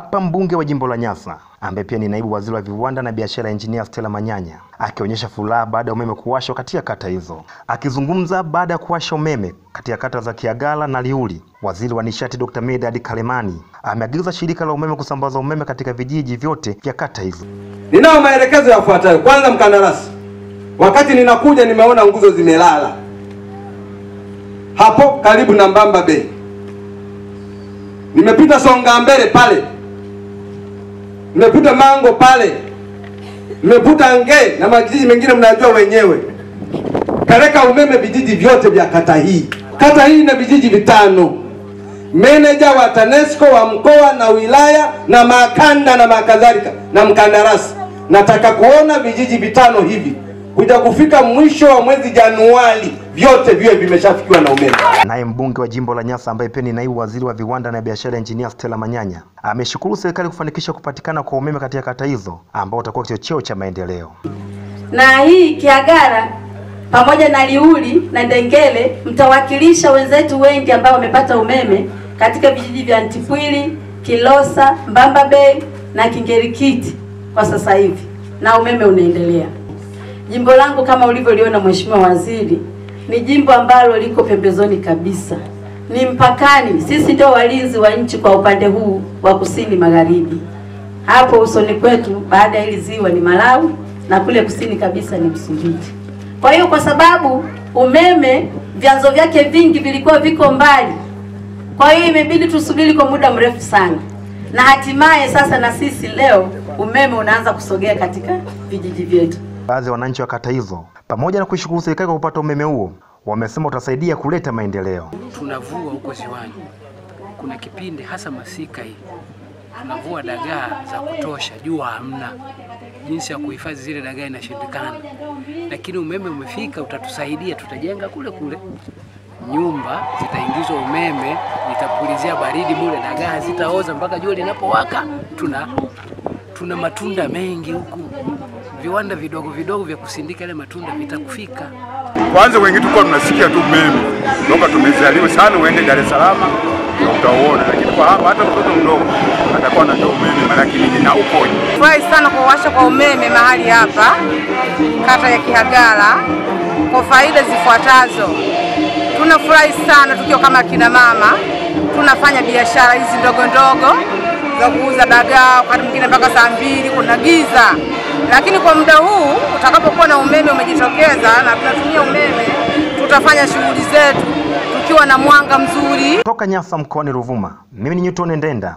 hapa mbunge wa jimbo la Nyasa ambaye pia ni naibu waziri wa viwanda na biashara Engineer Stella Manyanya akionyesha furaha baada ya umeme kuwashwa katika kata hizo. Akizungumza baada ya kuwasha umeme katika kata za Kiagala na Liuli, waziri wa nishati Dr. Medad Kalemani ameagiza shirika la umeme kusambaza umeme katika vijiji vyote vya kata hizo. Ninao maelekezo yafuatayo. Kwanza, mkandarasi, wakati ninakuja nimeona nguzo zimelala hapo karibu na Mbamba Bay. Nimepita Songa Mbele pale, nimepita Mango pale, mmeputa Nge na majiji mengine mnajua wenyewe. kareka umeme vijiji vyote vya kata hii. Kata hii ina vijiji vitano. Meneja wa TANESCO wa mkoa na wilaya na makanda na makadhalika na mkandarasi, nataka kuona vijiji vitano hivi kuja kufika mwisho wa mwezi Januari vyote viwe vimeshafikiwa na umeme. Naye mbunge wa jimbo la Nyasa ambaye pia ni naibu waziri wa viwanda na biashara Engineer Stella Manyanya ameshukuru serikali kufanikisha kupatikana kwa umeme katika kata hizo ambao utakuwa kichocheo cha maendeleo. na hii Kiagara pamoja na Liuli na Ndengele mtawakilisha wenzetu wengi ambao wamepata umeme katika vijiji vya Ntipwili, Kilosa, Mbamba Bay na Kingerikiti kwa sasa hivi, na umeme unaendelea. Jimbo langu kama ulivyoliona Mheshimiwa Waziri, ni jimbo ambalo liko pembezoni kabisa, ni mpakani. Sisi ndio walinzi wa nchi kwa upande huu wa kusini magharibi. Hapo usoni kwetu baada ya hili ziwa ni Malawi na kule kusini kabisa ni Msumbiji. Kwa hiyo kwa sababu umeme vyanzo vyake vingi vilikuwa viko mbali, kwa hiyo imebidi tusubiri kwa muda mrefu sana, na hatimaye sasa na sisi leo umeme unaanza kusogea katika vijiji vyetu. Baadhi ya wananchi wa kata hizo pamoja na kuishukuru serikali kwa kupata umeme huo wamesema utasaidia kuleta maendeleo. tunavua huko ziwani. Kuna kipindi hasa masika hii tunavua dagaa za kutosha, jua hamna, jinsi ya kuhifadhi zile dagaa inashindikana, lakini umeme umefika, utatusaidia. Tutajenga kule kule nyumba, zitaingizwa umeme, nitapulizia baridi mule, dagaa zitaoza mpaka jua linapowaka. Tuna tuna matunda mengi huku, viwanda vidogo vidogo vya kusindika yale matunda vitakufika. Kwanza wengi tulikuwa tunasikia tu umeme toka tumezaliwa sana, uende Dar es Salaam ndio utauona, lakini kwa hapa hata mtoto mdogo atakuwa anajua umeme maanake nini na ukoje. Furahi sana kwa washa kwa umeme mahali hapa kata ya Kihagala kwa faida zifuatazo. Tunafurahi sana tukiwa kama kina mama, tunafanya biashara hizi ndogo ndogo za kuuza dagaa, wakati mwingine mpaka saa mbili kuna giza, lakini kwa muda huu utakapokuwa na umeme umejitokeza na tunatumia umeme, tutafanya shughuli zetu tukiwa na mwanga mzuri. Toka Nyasa mkoani Ruvuma, mimi ni Newton Ndenda.